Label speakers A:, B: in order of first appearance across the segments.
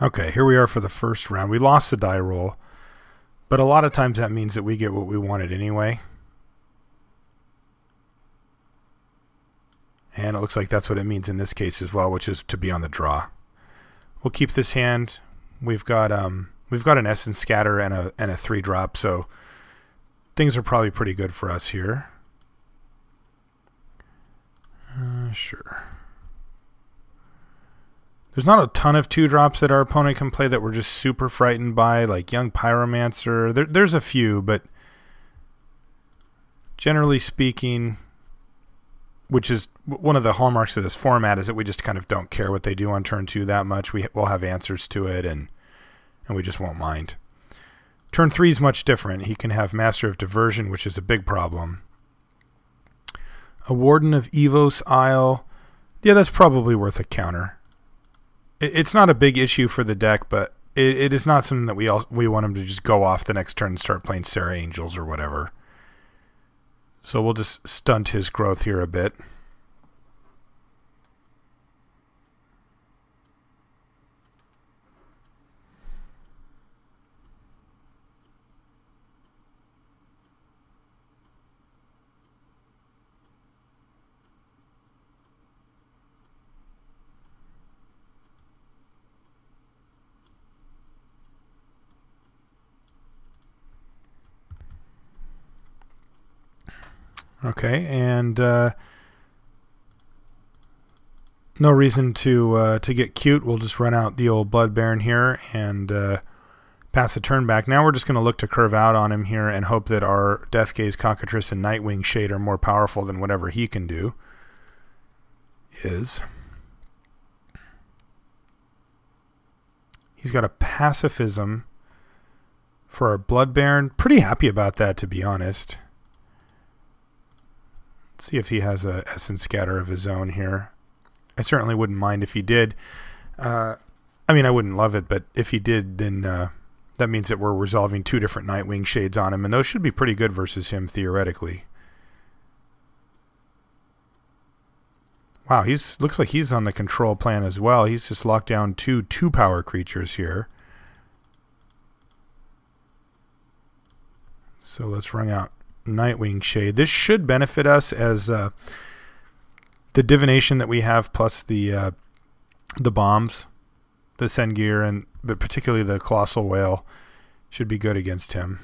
A: Okay, here we are for the first round. We lost the die roll, but a lot of times that means that we get what we wanted anyway. And it looks like that's what it means in this case as well, which is to be on the draw. We'll keep this hand. We've got um we've got an essence scatter and a and a three drop, so things are probably pretty good for us here. Uh, sure. There's not a ton of two drops that our opponent can play that we're just super frightened by, like Young Pyromancer. There, there's a few, but generally speaking, which is one of the hallmarks of this format, is that we just kind of don't care what they do on turn two that much. We will have answers to it, and and we just won't mind. Turn three is much different. He can have Master of Diversion, which is a big problem. A Warden of Evos Isle. Yeah, that's probably worth a counter it's not a big issue for the deck, but it, it is not something that we all we want him to just go off the next turn and start playing Serra Angels or whatever. So we'll just stunt his growth here a bit. Okay, and uh, no reason to uh, to get cute. We'll just run out the old Blood Baron here and uh, pass a turn back. Now we're just going to look to curve out on him here and hope that our Death Gaze, Cockatrice, and Nightwing Shade are more powerful than whatever he can do. Is. He's got a pacifism for our Blood Baron. Pretty happy about that, to be honest see if he has a essence scatter of his own here. I certainly wouldn't mind if he did. Uh, I mean, I wouldn't love it, but if he did, then uh, that means that we're resolving two different Nightwing shades on him, and those should be pretty good versus him theoretically. Wow, he's looks like he's on the control plan as well. He's just locked down two two power creatures here. So let's run out Nightwing Shade. This should benefit us as uh, the divination that we have, plus the uh, the bombs, the Sengir, and but particularly the Colossal Whale, should be good against him.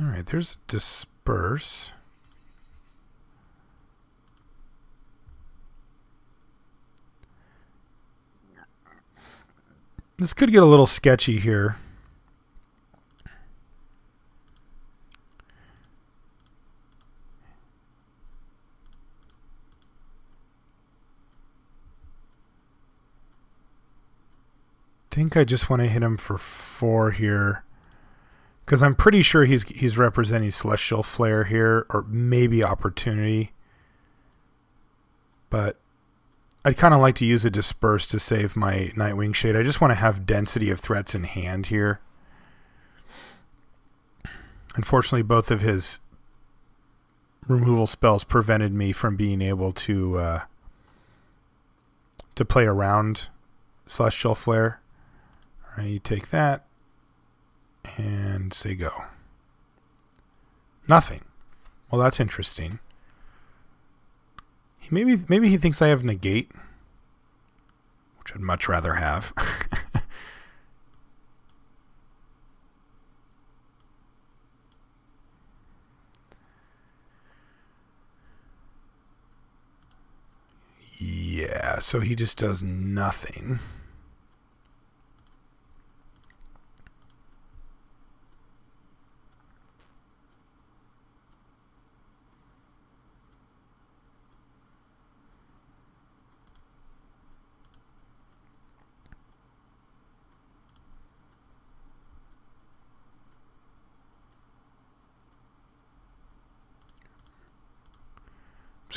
A: All right, there's Disperse. This could get a little sketchy here. Think I just want to hit him for four here. Because I'm pretty sure he's he's representing Celestial Flare here, or maybe Opportunity. But I'd kind of like to use a Disperse to save my Nightwing Shade. I just want to have density of threats in hand here. Unfortunately, both of his removal spells prevented me from being able to uh, to play around Celestial Flare. Right, you take that and say go. Nothing. Well, that's interesting. Maybe maybe he thinks I have negate, which I'd much rather have. yeah, so he just does nothing.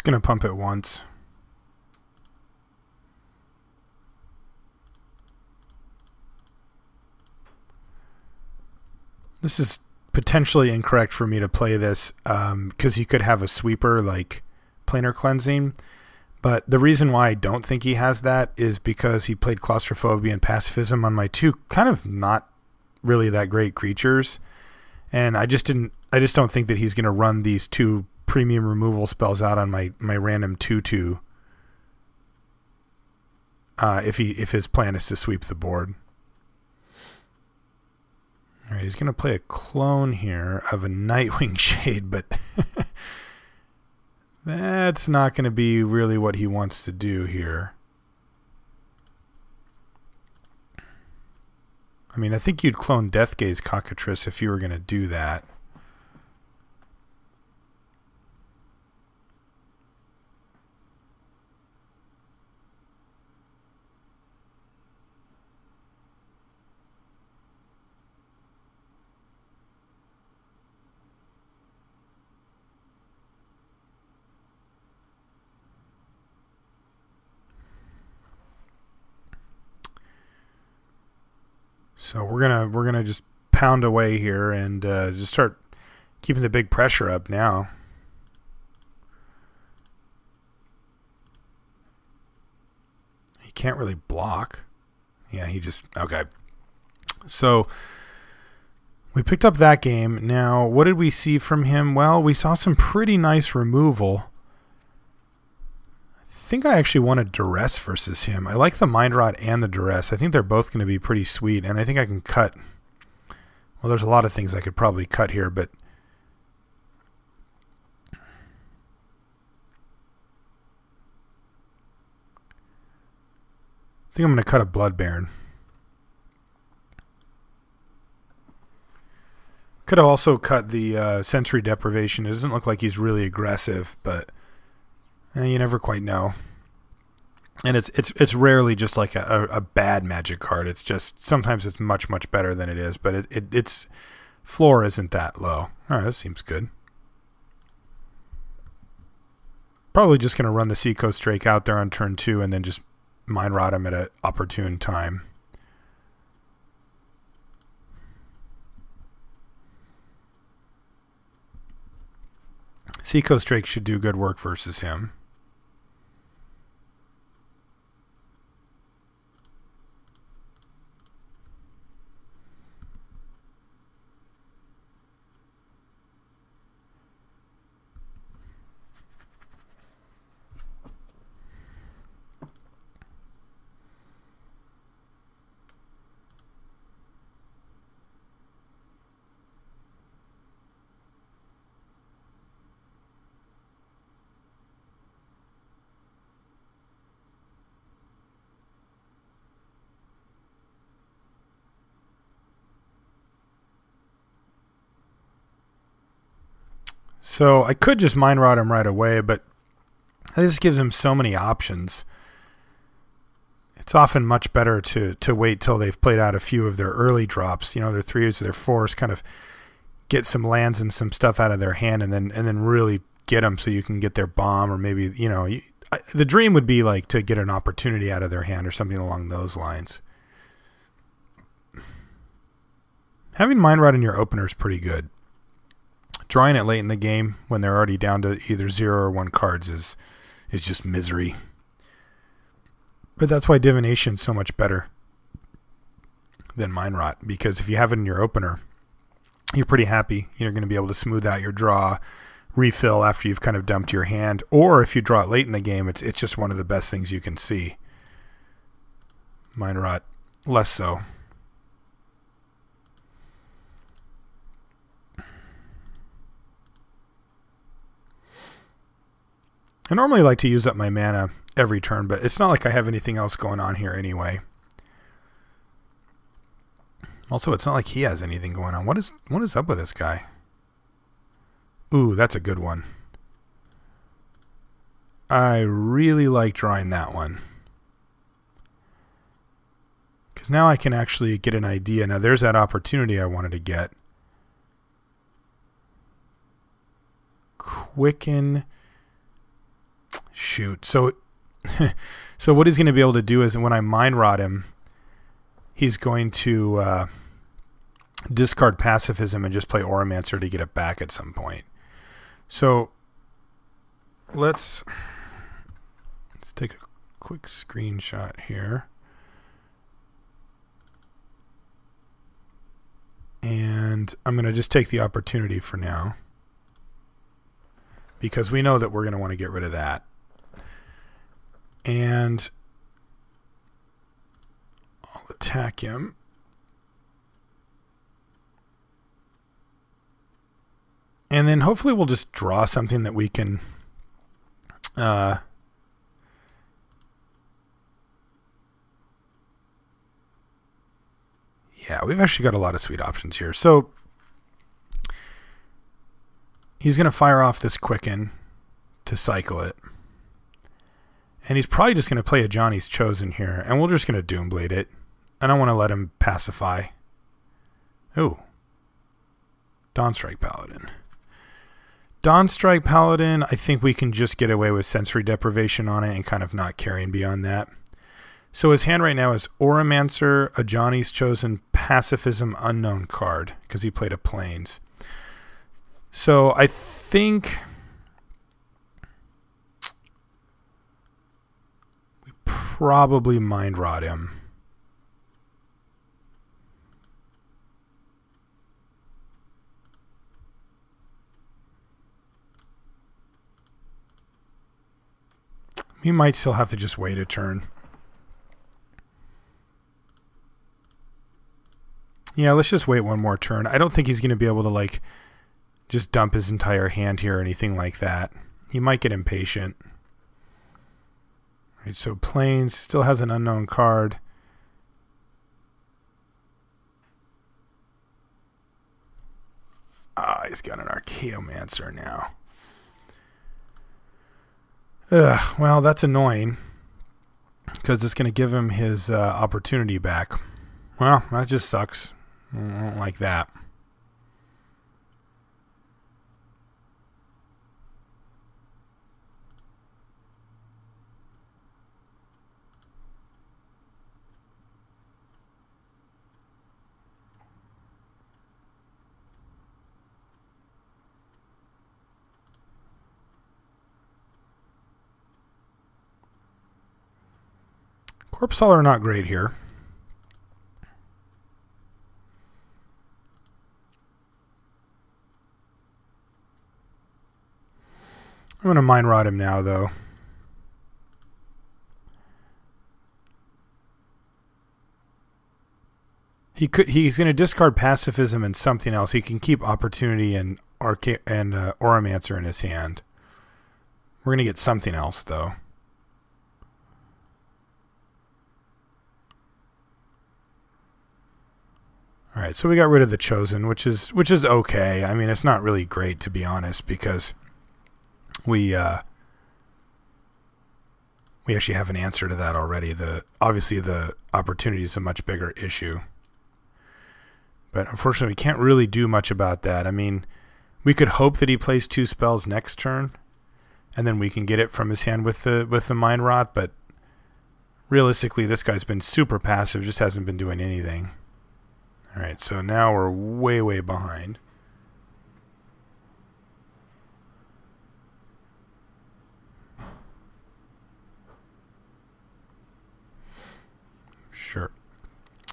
A: Going to pump it once. This is potentially incorrect for me to play this because um, you could have a sweeper like planar cleansing, But the reason why I don't think he has that is because he played claustrophobia and pacifism on my two kind of not really that great creatures. And I just didn't I just don't think that he's gonna run these two premium removal spells out on my, my random two two. Uh, if he if his plan is to sweep the board. All right, he's going to play a clone here of a Nightwing Shade, but that's not going to be really what he wants to do here. I mean, I think you'd clone Deathgaze Cockatrice if you were going to do that. So we're gonna we're gonna just pound away here and uh, just start keeping the big pressure up now. He can't really block. Yeah, he just okay. So we picked up that game. Now, what did we see from him? Well, we saw some pretty nice removal think I actually want a duress versus him. I like the mind rot and the duress. I think they're both going to be pretty sweet, and I think I can cut. Well, there's a lot of things I could probably cut here, but I think I'm going to cut a blood baron. Could have also cut the uh, sensory deprivation. It doesn't look like he's really aggressive, but Eh, you never quite know. And it's it's it's rarely just like a, a, bad magic card. It's just sometimes it's much much better than it is, but it, it its floor isn't that low. All right, that seems good. Probably just gonna run the Seacoast Drake out there on turn two, and then just mind rot him at an opportune time. Seacoast Drake should do good work versus him. So I could just mind rot him right away, but this gives him so many options. It's often much better to to wait till they've played out a few of their early drops, you know, their threes or their fours, kind of get some lands and some stuff out of their hand, and then and then really get them so you can get their bomb, or maybe you know, you, the dream would be like to get an opportunity out of their hand or something along those lines. Having mind rot in your opener is pretty good drawing it late in the game when they're already down to either zero or one cards is is just misery. But that's why divination's so much better than mind rot because if you have it in your opener, you're pretty happy. You're going to be able to smooth out your draw, refill after you've kind of dumped your hand, or if you draw it late in the game, it's it's just one of the best things you can see. Mind rot less so. I normally like to use up my mana every turn, but it's not like I have anything else going on here anyway. Also, it's not like he has anything going on. What is what is up with this guy? Ooh, that's a good one. I really like drawing that one. Because now I can actually get an idea. Now, there's that opportunity I wanted to get. Quicken shoot. So, so what he's going to be able to do is when I mind rot him, he's going to uh, discard pacifism and just play Auramancer to get it back at some point. So let's, let's take a quick screenshot here. And I'm going to just take the opportunity for now because we know that we're going to want to get rid of that. And I'll attack him. And then hopefully we'll just draw something that we can uh, yeah, we've actually got a lot of sweet options here. So he's going to fire off this Quicken to cycle it. And he's probably just going to play Ajani's Chosen here. And we're just going to Doomblade it. I don't want to let him pacify. Ooh. Dawnstrike Paladin. Dawnstrike Paladin, I think we can just get away with sensory deprivation on it and kind of not carrying beyond that. So his hand right now is Auramancer, a Johnny's Chosen Pacifism Unknown card because he played a Plains. So I think we probably Mind Rot him. We might still have to just wait a turn. Yeah, let's just wait one more turn. I don't think he's going to be able to, like, just dump his entire hand here or anything like that. He might get impatient. Right, so planes still has an unknown card. Ah, he's got an Archaeomancer now. Ugh, well, that's annoying because it's going to give him his uh, opportunity back. Well, that just sucks. I don't like that. Corpse are not great here. I'm going to mind rot him now, though. He could. He's going to discard pacifism and something else. He can keep opportunity and Arca and uh, Auramancer in his hand. We're going to get something else, though. All right, so we got rid of the chosen, which is which is okay. I mean, it's not really great to be honest because we uh, we actually have an answer to that already. The obviously the opportunity is a much bigger issue, but unfortunately we can't really do much about that. I mean, we could hope that he plays two spells next turn, and then we can get it from his hand with the with the mind rot. But realistically, this guy's been super passive, just hasn't been doing anything. All right, so now we're way way behind. Sure.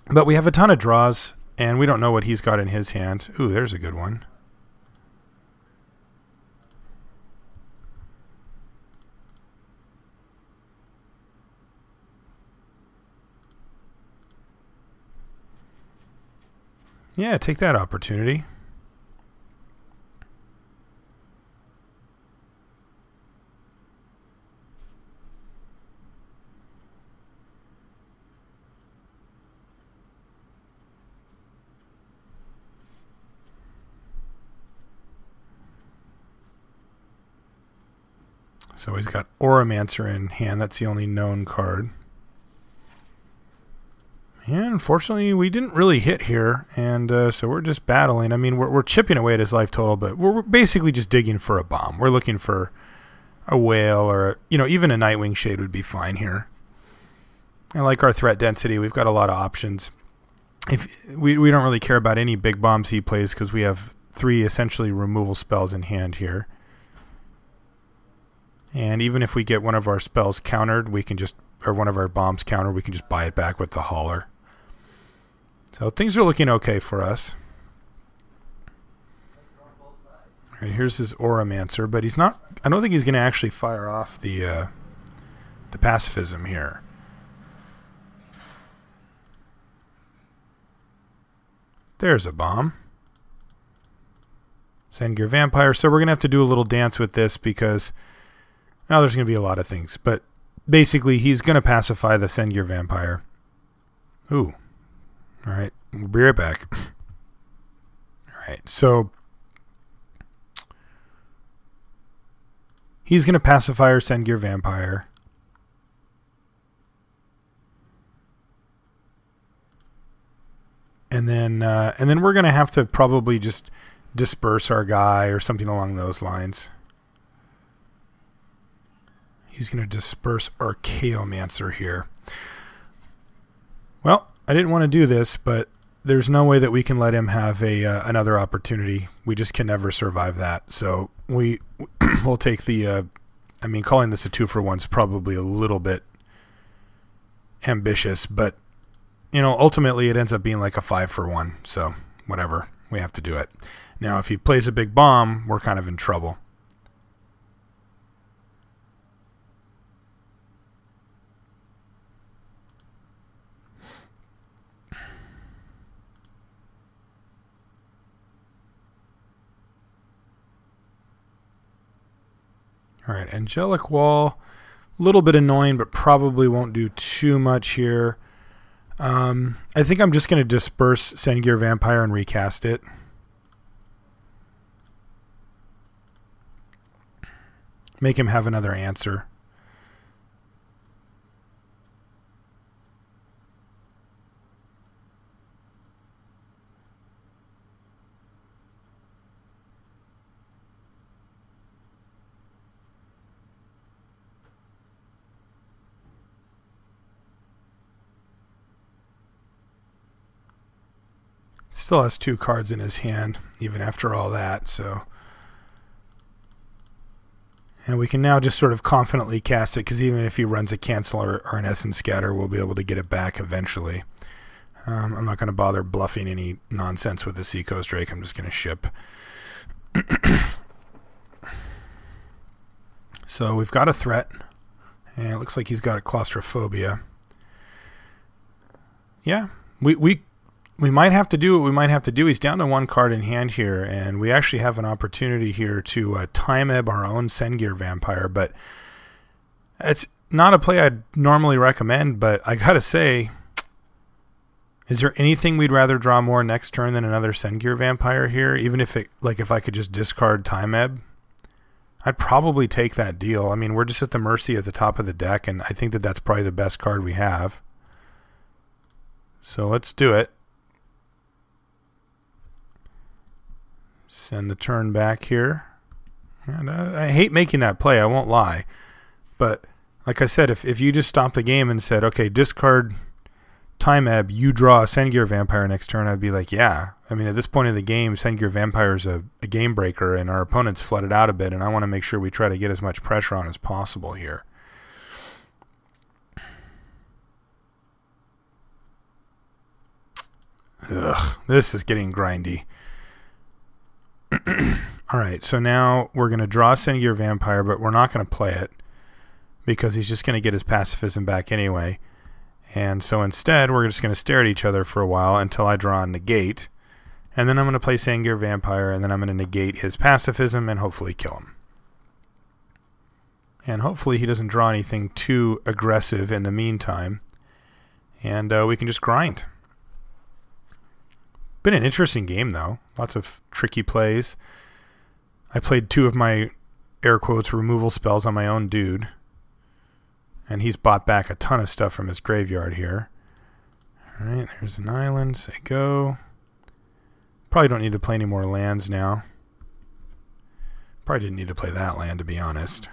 A: But we have a ton of draws, and we don't know what he's got in his hand. Ooh, there's a good one. Yeah, take that opportunity. So he's got Auramancer in hand. That's the only known card. And unfortunately, we didn't really hit here, and uh, so we're just battling. I mean, we're, we're chipping away at his life total, but we're basically just digging for a bomb. We're looking for a whale or, a, you know, even a Nightwing Shade would be fine here. I like our threat density. We've got a lot of options. If we, we don't really care about any big bombs he plays because we have three essentially removal spells in hand here. And even if we get one of our spells countered, we can just, or one of our bombs countered, we can just buy it back with the hauler. So things are looking okay for us. All right, here's his Auramancer, but he's not, I don't think he's going to actually fire off the, uh, the pacifism here. There's a bomb. Sengir Vampire. So we're going to have to do a little dance with this because now there's going to be a lot of things. But basically, he's going to pacify the Sengir Vampire. Ooh. All right. We'll be right back. All right. So he's going to pacify our Sengir Vampire. and then uh, and then we're gonna have to probably just disperse our guy or something along those lines. He's gonna disperse our Archaeomancer here. Well, I didn't want to do this, but there's no way that we can let him have a uh, another opportunity. We just can never survive that. So we will take the. Uh, I mean, calling this a two for one is probably a little bit ambitious, but you know, ultimately it ends up being like a five for one. So whatever, we have to do it. Now, if he plays a big bomb, we're kind of in trouble. All right, Angelic Wall, a little bit annoying, but probably won't do too much here. Um, I think I'm just going to disperse Sengir Vampire and recast it. Make him have another answer. Still has two cards in his hand, even after all that, so. And we can now just sort of confidently cast it, because even if he runs a cancel or, or, an essence scatter, we'll be able to get it back eventually. Um, I'm not going to bother bluffing any nonsense with the Seacoast Drake. I'm just going to ship. so we've got a threat, and it looks like he's got a claustrophobia. Yeah, we, we we might have to do what we might have to do. He's down to one card in hand here, and we actually have an opportunity here to uh, time ebb our own Sengir Vampire, but it's not a play I'd normally recommend, but I gotta say, is there anything we'd rather draw more next turn than another Sengir Vampire here? Even if it, like, if I could just discard Time Ebb? I'd probably take that deal. I mean, we're just at the mercy at the top of the deck, and I think that that's probably the best card we have. So let's do it. Send the turn back here. And I, I hate making that play, I won't lie. But like I said, if, if you just stopped the game and said, okay, discard time ebb, you draw a Sengir Vampire next turn, I'd be like, yeah. I mean, at this point in the game, Sengir Vampire is a, a game breaker, and our opponent's flooded out a bit, and I want to make sure we try to get as much pressure on as possible here. Ugh, this is getting grindy. All right, so now we're going to draw Sengir Vampire, but we're not going to play it because he's just going to get his pacifism back anyway. And so instead, we're just going to stare at each other for a while until I draw a negate. And then I'm going to play Sengir Vampire, and then I'm going to negate his pacifism and hopefully kill him. And hopefully he doesn't draw anything too aggressive in the meantime. And uh, we can just grind. Been an interesting game though. Lots of tricky plays. I played two of my air quotes removal spells on my own dude. And he's bought back a ton of stuff from his graveyard here. Alright, there's an island. Say go. Probably don't need to play any more lands now. Probably didn't need to play that land, to be honest.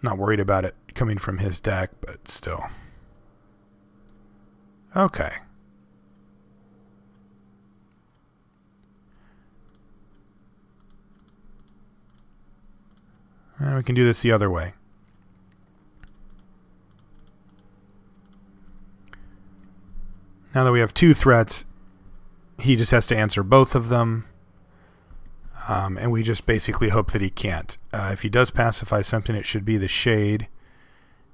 A: Not worried about it coming from his deck, but still. Okay. And we can do this the other way. Now that we have two threats, he just has to answer both of them. Um, and we just basically hope that he can't. Uh, if he does pacify something, it should be the shade,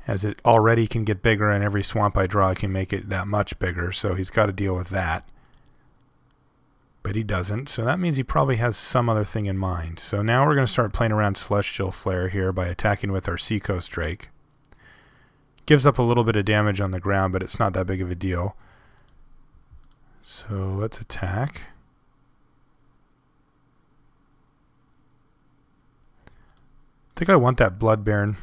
A: as it already can get bigger, and every swamp I draw can make it that much bigger. So he's got to deal with that. But he doesn't, so that means he probably has some other thing in mind. So now we're going to start playing around Celestial Flare here by attacking with our Seacoast Drake. Gives up a little bit of damage on the ground, but it's not that big of a deal. So let's attack. I think I want that Blood Baron.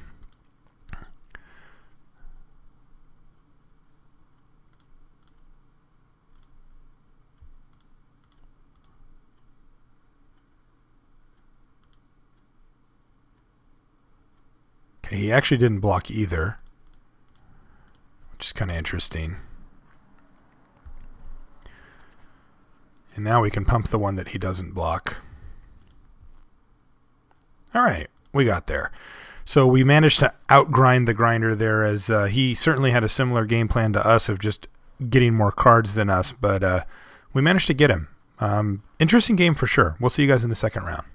A: He actually didn't block either, which is kind of interesting. And now we can pump the one that he doesn't block. All right, we got there. So we managed to outgrind the grinder there as uh, he certainly had a similar game plan to us of just getting more cards than us, but uh, we managed to get him. Um, interesting game for sure. We'll see you guys in the second round.